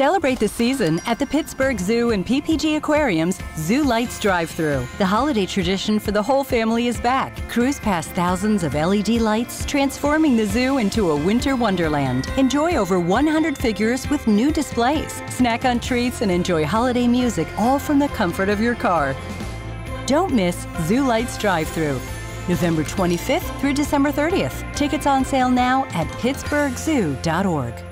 Celebrate the season at the Pittsburgh Zoo and PPG Aquarium's Zoo Lights Drive-Thru. The holiday tradition for the whole family is back. Cruise past thousands of LED lights, transforming the zoo into a winter wonderland. Enjoy over 100 figures with new displays. Snack on treats and enjoy holiday music all from the comfort of your car. Don't miss Zoo Lights Drive-Thru. November 25th through December 30th. Tickets on sale now at pittsburghzoo.org.